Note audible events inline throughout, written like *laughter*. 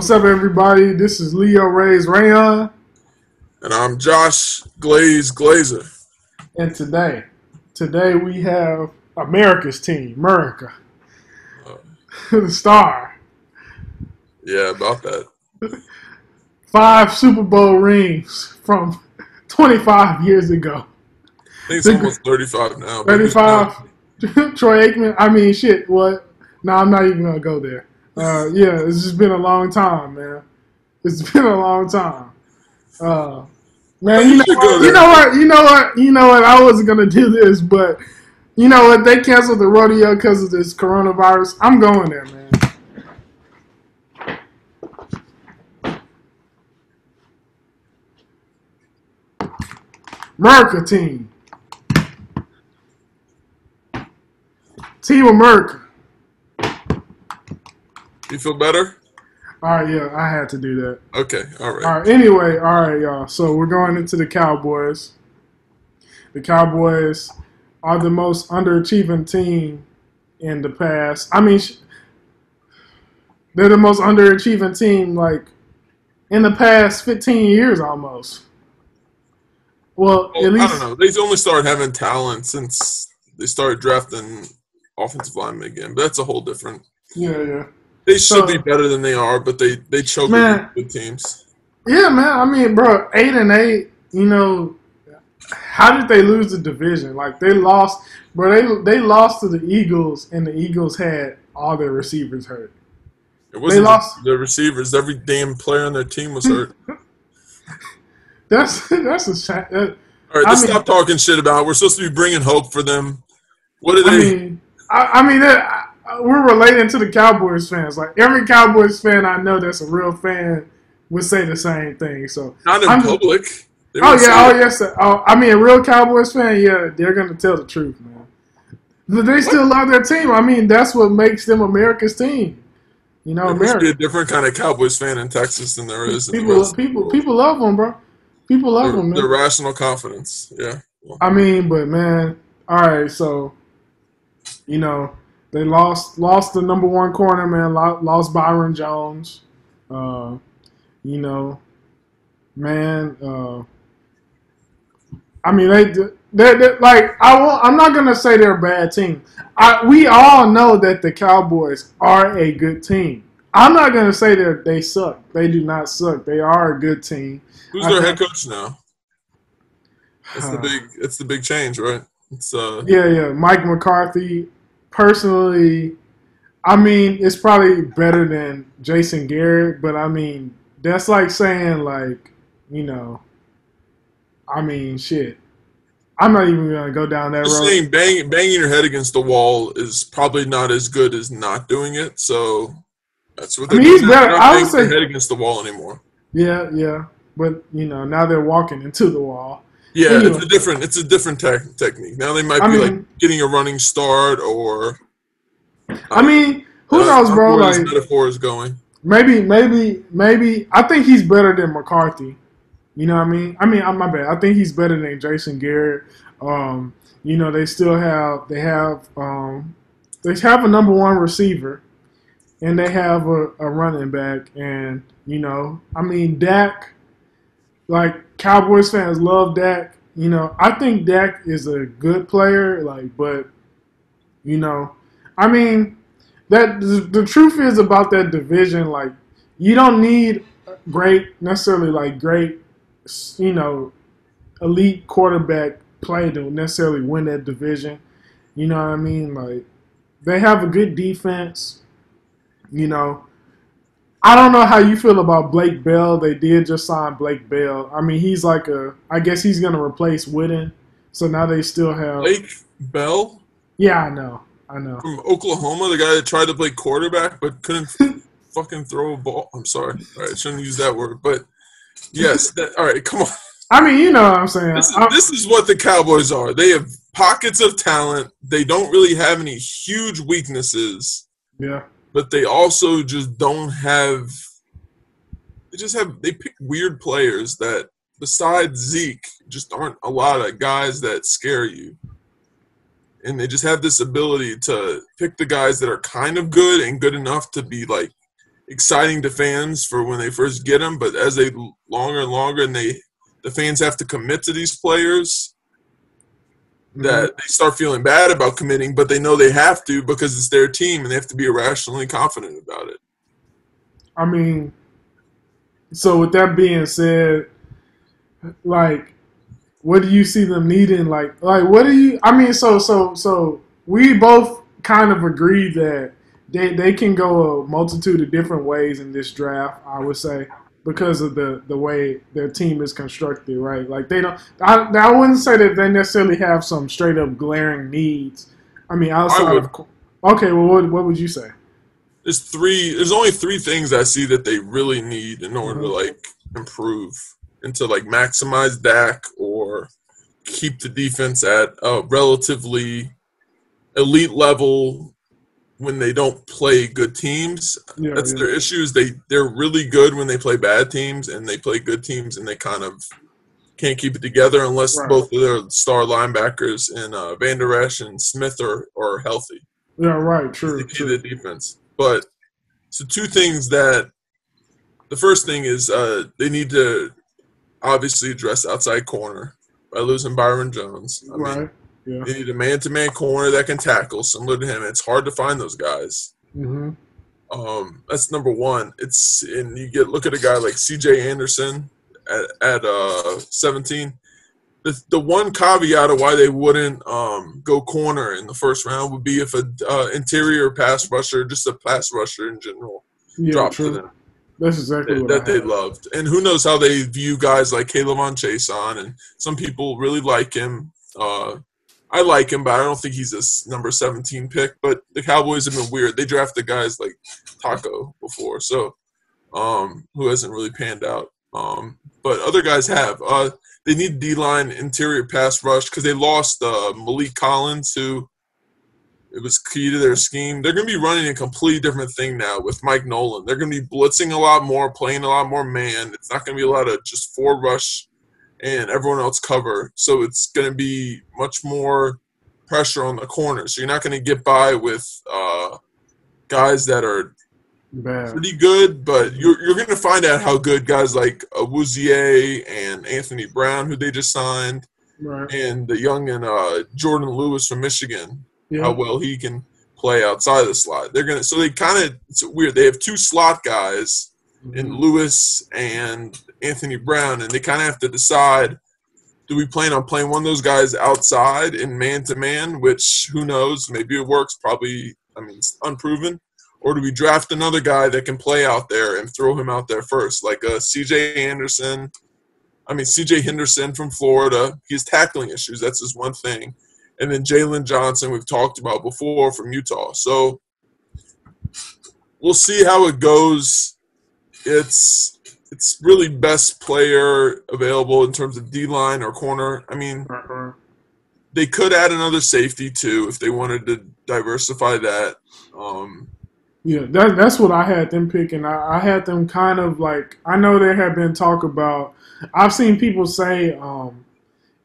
What's up, everybody? This is Leo Ray's Rayon, And I'm Josh Glaze Glazer. and today, today we have America's team, America, uh, *laughs* the star, Yeah, about that. five Super Bowl rings from 25 years ago. I think it's almost 35 now. 35. *laughs* Troy Aikman. I mean, shit. What? No, I'm not even gonna go there. Uh, yeah, it's just been a long time, man. It's *laughs* been a long time. Uh, man, you know, what, you know what? You know what? You know what? I wasn't gonna do this, but you know what? They canceled the rodeo because of this coronavirus. I'm going there, man. America team. Team America. You feel better? All right, yeah, I had to do that. Okay, all right. All right, anyway, all right, y'all. So we're going into the Cowboys. The Cowboys are the most underachieving team in the past. I mean, they're the most underachieving team, like, in the past 15 years almost. Well, Well, at I don't know. They only started having talent since they started drafting offensive linemen again. But that's a whole different. Yeah, yeah. They should So- be better than they are, but they they choke Man. good teams. Yeah, man. I mean, bro, eight and eight. You know, how did they lose the division? Like they lost, bro. They they lost to the Eagles, and the Eagles had all their receivers hurt. It wasn't lost- the receivers. Every damn player on their team was hurt. *laughs* That's that's a shame. That- All right, let's mean- stop talking shit about. It. We're supposed to be bringing hope for them. What do I they? mean, I, I mean, that, I- we're relating to the Cowboys fans. Like every Cowboys fan I know that's a real fan would say the same thing. So, not in I'm- public. Oh yeah, oh yes. sir. Oh, I mean, a real Cowboys fan, yeah, they're gonna tell the truth, man. But they still love their team. I mean, that's what makes them America's team. You know, There must be a different kind of Cowboys fan in Texas than there is in the People, the people, people love them, bro. People love Their, them, their rational confidence. Yeah. Well, I mean, but man, all right. So, you know, they lost lost the number one corner, man. Lost Byron Jones. Uh, you know, man. Uh, I mean, they, they, they like I won't, I'm not gonna say they're a bad team. I, we all know that the Cowboys are a good team. I'm not gonna say that they suck. They do not suck. They are a good team. who's I their think- head coach now? It's the *sighs* big. It's the big change, right? It's uh. Yeah, yeah. Mike McCarthy, personally, I mean, it's probably better than Jason Garrett, but I mean, that's like saying, like, you know, I mean, shit. I'm not even gonna go down that Just road. saying, bang, banging your head against the wall is probably not as good as not doing it. So that's what I they're mean, he's better. not I would say- head against the wall anymore. Yeah, yeah. But you know, now they're walking into the wall. Yeah, Anyway. it's a different. It's a different tech technique. Now they might I be mean- like getting a running start or. I mean, who uh, knows, bro? where Like, metaphor is going. maybe, maybe, maybe. I think he's better than McCarthy. You know what I mean? I mean, I'm my bad. I think he's better than Jason Garrett. Um, you know, they still have they have um, they have a number one receiver, and they have a, a running back, and you know, I mean, Dak. Like Cowboys fans love Dak. You know, I think Dak is a good player. Like, but you know, I mean, that the, truth is about that division. Like, you don't need great necessarily like great, you know, elite quarterback play to necessarily win that division. You know what I mean? Like, they have a good defense. You know, I don't know how you feel about Blake Bell. They did just sign Blake Bell. I mean, he's like a. I guess he's gonna replace Witten. So now they still have. Blake Bell Yeah, I know. I know. from Oklahoma, the guy that tried to play quarterback but couldn't *laughs* fucking throw a ball. I'm sorry. All right, I shouldn't use that word, but yes. That, all right, come on. I mean, you know what I'm saying. This is, I- this is what the Cowboys are. They have pockets of talent. They don't really have any huge weaknesses, yeah. But they also just don't have. They just have. They pick weird players that, besides Zeke, just aren't a lot of guys that scare you. And they just have this ability to pick the guys that are kind of good and good enough to be like exciting to fans for when they first get them, but as they longer and longer, and they the fans have to commit to these players, Mm-hmm. that they start feeling bad about committing, but they know they have to because it's their team and they have to be irrationally confident about it. I mean, so with that being said, like, what do you see them needing? Like, like what do you? I mean, so so so we both kind of agree that they they can go a multitude of different ways in this draft. I would say because of the the way their team is constructed, right? Like they don't. I, I wouldn't say that they necessarily have some straight up glaring needs. I mean, outside would. of okay, well, what what would you say? There's three. There's only three things I see that they really need in order to Mhm. like improve and to like maximize Dak or keep the defense at a relatively elite level when they don't play good teams. Yeah, That's yeah. their issues. They they're really good when they play bad teams, and they play good teams, and they kind of can't keep it together unless Right. both of their star linebackers and uh, Vander Esch and Smith are, are healthy. yeah, right. True. the key true. to the defense. But so two things that the first thing is uh, they need to obviously address outside corner by losing Byron Jones. I mean, Right. Yeah. they need a man-to-man corner that can tackle, similar to him. It's hard to find those guys. hmm Um, that's number one. It's and you get look at a guy like C.J. Anderson at, at uh 17. The, the one caveat of why they wouldn't um, go corner in the first round would be if a uh, interior pass rusher, just a pass rusher in general, Yeah. dropped to True. them That's exactly that, what that they had. loved. And who knows how they view guys like K'Lavon Chaisson, and some people really like him. Uh, I like him, but I don't think he's a number 17 pick. But the Cowboys have been weird. They drafted guys like Taco before, so um, who hasn't really panned out. Um, but other guys have. Uh, they need D line interior pass rush because they lost uh, Maliek Collins, who it was key to their scheme. They're going to be running a completely different thing now with Mike Nolan. They're going to be blitzing a lot more, playing a lot more man. It's not going to be a lot of just four rush and everyone else cover. So it's going to be much more pressure on the corner. So you're not going to get by with uh, guys that are pretty good, but you're, you're going to find out how good guys like Awuzie and Anthony Brown, who they just signed, Right. and the young and uh, Jourdan Lewis from Michigan, Yeah. how well he can play outside the slot. They're gonna so they kind of it's weird. They have two slot guys in Mhm. Lewis and Anthony Brown, and they kind of have to decide: do we plan on playing one of those guys outside in man to man? Which who knows? Maybe it works. Probably, I mean, it's unproven. Or do we draft another guy that can play out there and throw him out there first, like uh, a C.J. Anderson? I mean, C.J. Henderson from Florida. He has tackling issues. That's his one thing and then Jaylon Johnson we've talked about before from Utah. So we'll see how it goes. It's it's really best player available in terms of D line or corner. I mean, Right, right. they could add another safety too if they wanted to diversify that. Um, Yeah, that, that's what I had them picking. I, I had them kind of like I know there have been talk about. I've seen people say, um,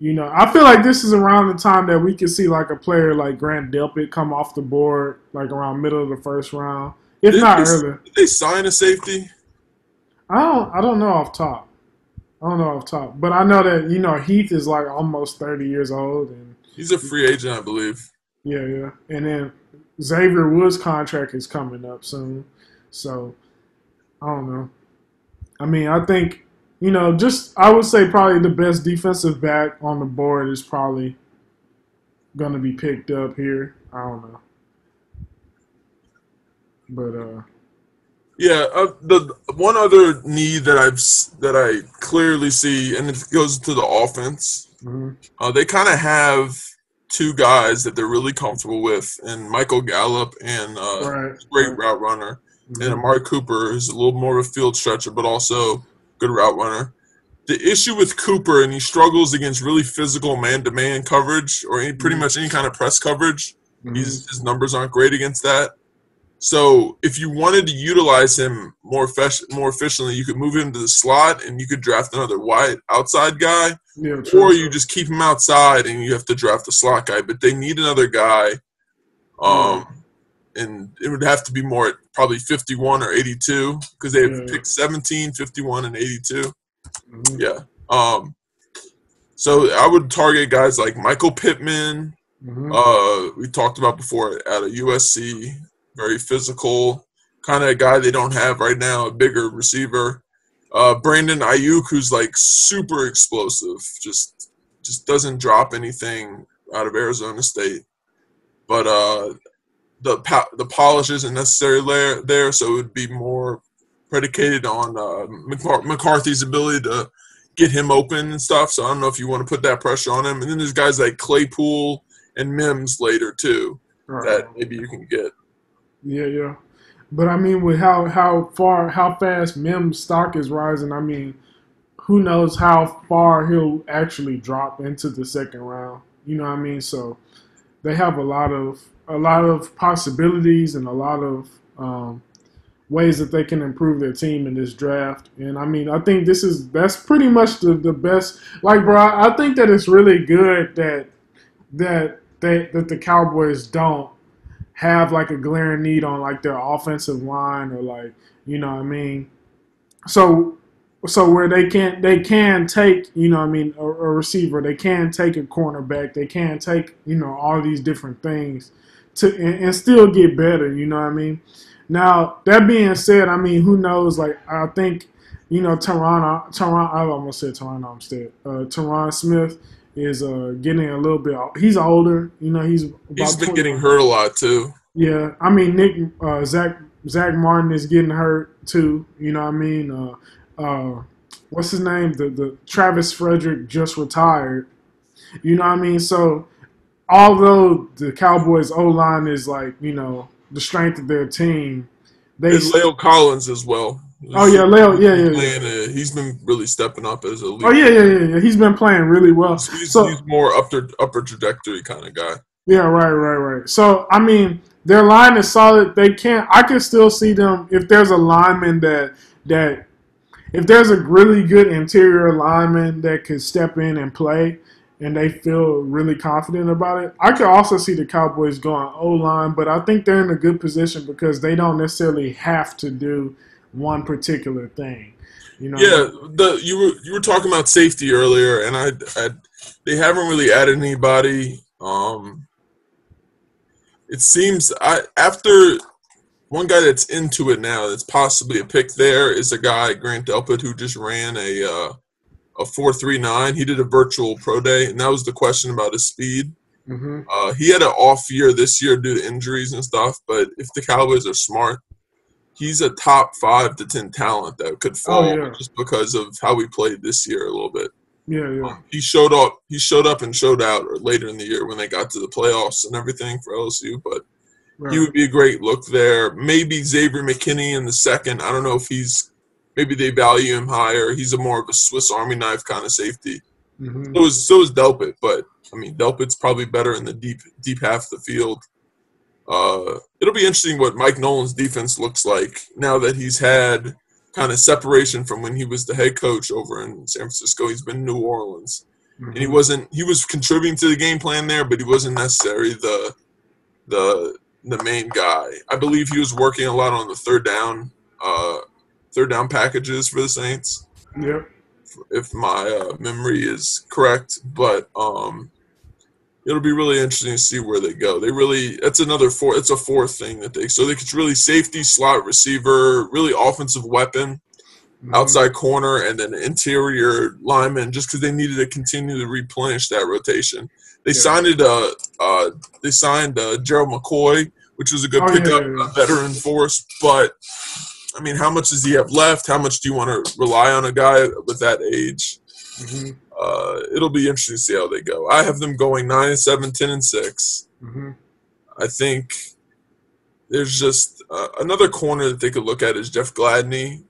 you know, I feel like this is around the time that we could see like a player like Grant Delpit come off the board, like around middle of the first round, if Did not they- earlier. did they sign a safety? I don't, I don't know off top. I don't know off top, but I know that you know Heath is like almost thirty years old, and He's a free agent, I believe. Yeah, yeah. And then Xavier Woods' contract is coming up soon. So I don't know. I mean, I think, you know, just I would say probably the best defensive back on the board is probably gonna be picked up here. I don't know. But uh Yeah, uh, the one other need that I've that I clearly see, and it goes to the offense. mhm. Uh, they kind of have two guys that they're really comfortable with, and Michael Gallup and uh, right. great right. route runner, and Mhm. Amari Cooper who's a little more of a field stretcher, but also good route runner. The issue with Cooper, and he struggles against really physical man-to-man coverage, or any, pretty Mhm. much any kind of press coverage. Mhm. He's, his numbers aren't great against that. So if you wanted to utilize him more effic- more efficiently, you could move him to the slot, and you could draft another wide outside guy, yeah, true, or you true. just keep him outside and you have to draft a slot guy. But they need another guy. Um, and it would have to be more at probably 51 or 82 because they have Yeah. picked 17, 51, and 82. Mhm. Yeah. Um. So I would target guys like Michael Pittman. Mhm. Uh, we talked about before at a USC, very physical, kind of a guy they don't have right now, a bigger receiver. Uh, Brandon Aiyuk, who's like super explosive, just just doesn't drop anything out of Arizona State. But uh, the po- the polish isn't necessarily there, there, so it would be more predicated on uh, McCar- McCarthy's ability to get him open and stuff. So I don't know if you want to put that pressure on him. And then there's guys like Claypool and Mims later too Right. that maybe you can get. Yeah, yeah. But I mean, with how how far how fast Mim's stock is rising, I mean, who knows how far he'll actually drop into the second round? You know what I mean? So they have a lot of a lot of possibilities and a lot of um, ways that they can improve their team in this draft. And I mean, I think this is that's pretty much the, the best. Like, bro, I think that it's really good that that they, that the Cowboys don't have like a glaring need on like their offensive line or like you know what I mean. So so where they can they can take you know I mean a, a receiver they can take a cornerback they can take you know all these different things to and, and still get better you know what I mean. Now that being said, I mean who knows like I think you know Toronto Toronto I almost said Toronto instead. Uh, Tyron Smith is uh, getting a little bit. He's older, you know. He's about He's been 20 getting hurt a lot too. yeah, I mean Nick uh, Zack Zack Martin is getting hurt too. You know what I mean? Uh, uh, what's his name? The the Travis Frederick just retired. You know what I mean? So although the Cowboys O line is like you know the strength of their team, they And La'el Collins as well. Oh yeah Leo yeah yeah, yeah. Uh, he's been really stepping up as a leader. oh yeah yeah yeah yeah he's been playing really well. He's, So- he's more upper upper trajectory kind of guy. Yeah, right, right, right. So I mean, their line is solid. They can't. I can still see them if there's a lineman that that if there's a really good interior lineman that could step in and play, and they feel really confident about it. I could also see the Cowboys going O line, but I think they're in a good position because they don't necessarily have to do one particular thing. You know? Yeah, the you were you were talking about safety earlier, and I, I they haven't really added anybody. Um, it seems I after one guy that's into it now that's possibly a pick there is a guy Grant Delpit who just ran a uh, a four three nine. He did a virtual pro day, and that was the question about his speed. hmm Uh, he had an off year this year due to injuries and stuff, but if the Cowboys are smart, he's a top five to ten talent that could fall Oh, yeah. just because of how we played this year a little bit. Yeah, yeah. Um, he showed up, he showed up and showed out or later in the year when they got to the playoffs and everything for LSU, but Right. he would be a great look there. Maybe Xavier McKinney in the second. I don't know if he's maybe they value him higher. He's a more of a Swiss Army knife kind of safety. Mhm. So is so is Delpit, but I mean Delpit's probably better in the deep deep half of the field. Uh, it'll be interesting what Mike Nolan's defense looks like now that he's had kind of separation from when he was the head coach over in San Francisco. He's been in New Orleans, and he Mhm. wasn't he was contributing to the game plan there, but he wasn't necessarily the the the main guy. I believe he was working a lot on the third down uh, third down packages for the Saints Yep. if my uh, memory is correct. But um, it'll be really interesting to see where they go. They really that's another four. It's a fourth thing that they so they could really safety slot receiver, really offensive weapon, Mhm. outside corner, and then interior lineman. Just because they needed to continue to replenish that rotation. They Yeah. signed it. Uh, uh, they signed uh, Gerald McCoy, which was a good Oh, pickup, yeah, yeah. a veteran force. But I mean, how much does he have left? How much do you want to rely on a guy with that age? Mhm. uh, it'll be interesting to see how they go. I have them going nine and seven, 10 and six. Mhm. I think there's just uh, another corner that they could look at is Jeff Gladney,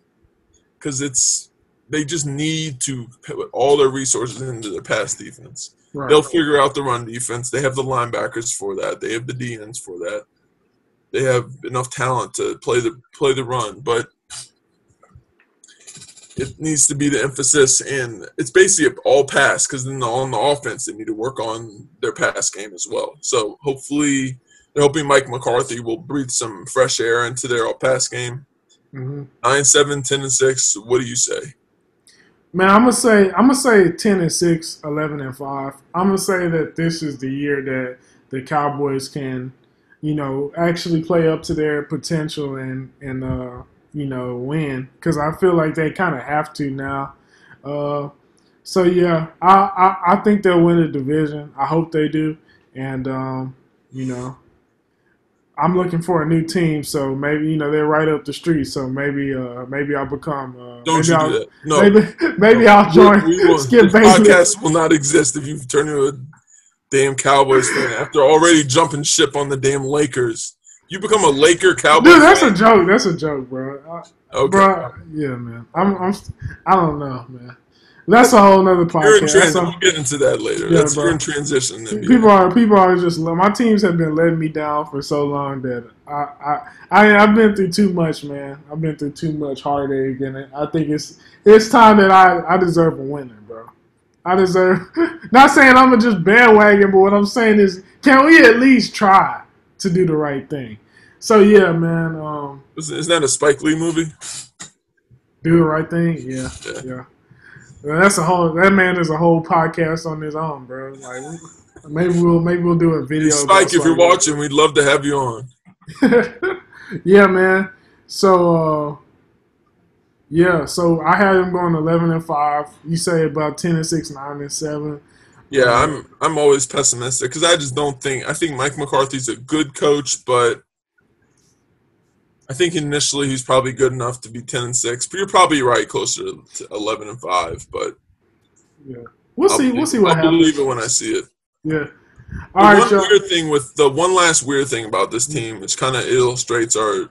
because it's they just need to put all their resources into their pass defense. Right. They'll figure out the run defense. They have the linebackers for that. They have the DNs for that. They have enough talent to play the play the run, but it needs to be the emphasis and it's basically all pass because then on the offense they need to work on their pass game as well. So hopefully They're hoping Mike McCarthy will breathe some fresh air into their all pass game. hmm 9 7, 10 and 6. What do you say? Man, I'm gonna say I'm gonna say ten and 6, 11 and five. I'm gonna say that this is the year that the Cowboys can, you know, actually play up to their potential and and uh, you know win because I feel like they kind of have to now. Uh, so yeah, I, I I think they'll win the division. I hope they do, and um, you know, I'm looking for a new team. So maybe you know they're right up the street. So maybe uh maybe I'll become uh, Don't maybe you I'll, do that. No. Maybe *laughs* maybe I'll join We- we will- Skip this Bayless. podcast will not exist if you turn into a damn Cowboys fan after already jumping ship on the damn Lakers. You become a Laker Cowboy. Dude, that's a joke. That's a joke, bro. I, okay. Bro, yeah, man. I'm, I'm, I don't know, man. That's a whole in podcast. Transition. a- We'll get into that later. Yeah, That's bro. you're in transition. NBA. people are people are just my teams have been letting me down for so long that I I, I I've been through too much, man. I've been through too much heartache, and I think it's it's time that I I deserve a winner, bro. I deserve. *laughs* Not saying I'm gonna just bandwagon, but what I'm saying is, can we at least try to do the right thing? So yeah, man. Um, Isn't that a Spike Lee movie? do the right thing. Yeah, Yeah. yeah. That's a whole. That man is a whole podcast on his own, bro. Like maybe we'll maybe we'll do a video. Spike, if you're watching, we'd love to have you on. *laughs* yeah, man. So uh yeah, so I had him going eleven and five. You say about ten and six, nine and seven. Yeah, I'm I'm always pessimistic because I just don't think I think Mike McCarthy's a good coach, but I think initially he's probably good enough to be ten and six. But you're probably right, closer to eleven and five. But Yeah. We'll I'll see. believe- We'll see what I'll believe happens. it when I see it. Yeah. All right, one y'all. weird thing with the one last weird thing about this team, which kind of illustrates our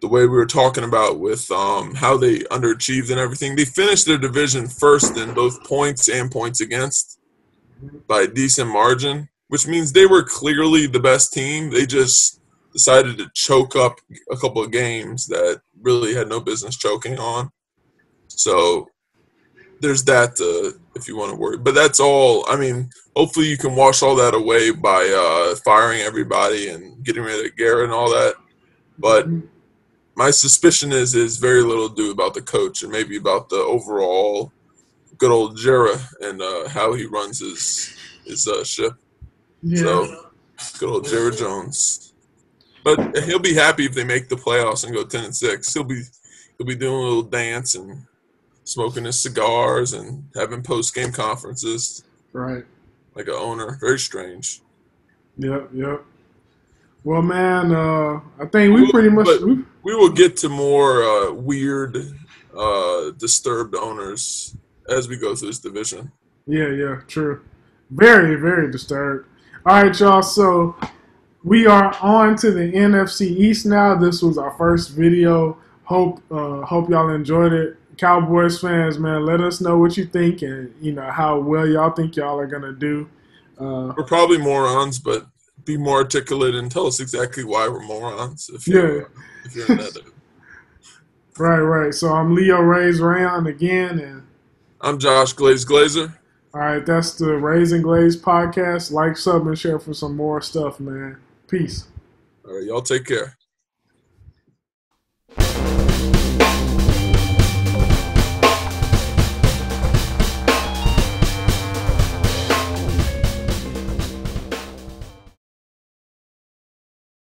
the way we were talking about with um, how they underachieved and everything. They finished their division first in both points and points against by a decent margin, which means they were clearly the best team. They just decided to choke up a couple of games that really had no business choking on. So there's that uh, if you want to worry. But that's all. I mean, hopefully you can wash all that away by uh, firing everybody and getting rid of Garrett and all that. But my suspicion is is very little to do about the coach and maybe about the overall good old Jerry and uh, how he runs his his uh, ship. yeah. So good old Jerry Jones. But he'll be happy if they make the playoffs and go ten and six. He'll be he'll be doing a little dance and smoking his cigars and having post game conferences Right. like a owner. Very strange. Yep. Yep. Well, man, uh, I think we pretty much. We, We will get to more uh, weird, uh, disturbed owners as we go through this division. Yeah, yeah, true. Very, very disturbed. All right, y'all. So we are on to the NFC East now. This was our first video. Hope uh, hope y'all enjoyed it. Cowboys fans, man, let us know what you think and you know how well y'all think y'all are gonna do. Uh, We're probably morons, but be more articulate and tell us exactly why we're morons. If you're, Yeah. if you're another. *laughs* right, right. So I'm Leo Rays Rayon again, and I'm Josh Glaze Glazer. all right, that's the Rays and Glase podcast. Like, sub, and share for some more stuff, man. Peace. All right, y'all take care.